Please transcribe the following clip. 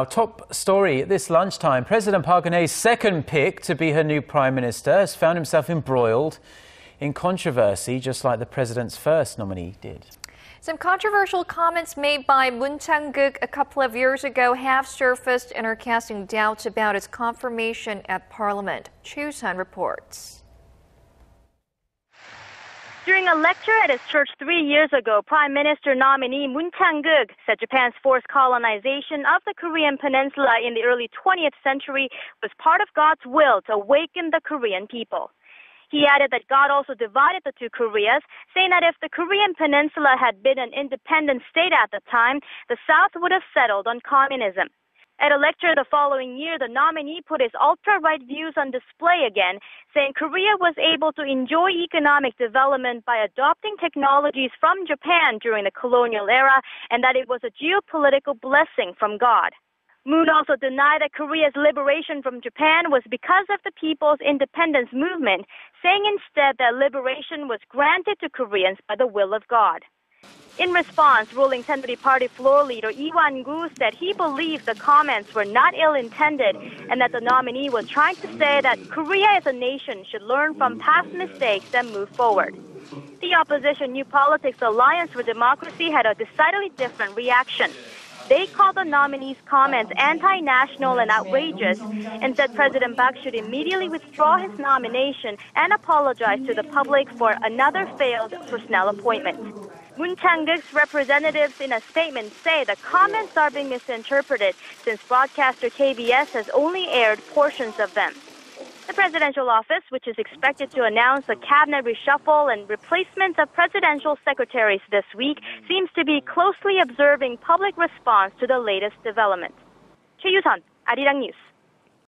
Our top story this lunchtime President Park Geun-hye's second pick to be her new prime minister has found himself embroiled in controversy, just like the president's first nominee did. Some controversial comments made by Moon Chang-keuk a couple of years ago have surfaced and are casting doubts about his confirmation at Parliament. Chu Sun reports. During a lecture at his church three years ago, Prime Minister nominee Moon Chang-keuk said Japan's forced colonization of the Korean peninsula in the early 20th century was part of God's will to awaken the Korean people. He added that God also divided the two Koreas, saying that if the Korean peninsula had been an independent state at the time, the South would have settled on communism. At a lecture the following year, the nominee put his ultra-right views on display again, saying Korea was able to enjoy economic development by adopting technologies from Japan during the colonial era and that it was a geopolitical blessing from God. Moon also denied that Korea's liberation from Japan was because of the people's independence movement, saying instead that liberation was granted to Koreans by the will of God. In response, ruling Saenuri Party floor leader Lee Wan-koo said he believed the comments were not ill-intended and that the nominee was trying to say that Korea as a nation should learn from past mistakes and move forward. The opposition New Politics Alliance for Democracy had a decidedly different reaction. They called the nominee's comments anti-national and outrageous and said President Park should immediately withdraw his nomination and apologize to the public for another failed personnel appointment. Moon Chang-keuk's representatives in a statement say the comments are being misinterpreted since broadcaster KBS has only aired portions of them. The presidential office, which is expected to announce a cabinet reshuffle and replacement of presidential secretaries this week, seems to be closely observing public response to the latest development. Choi You-sun, Arirang News.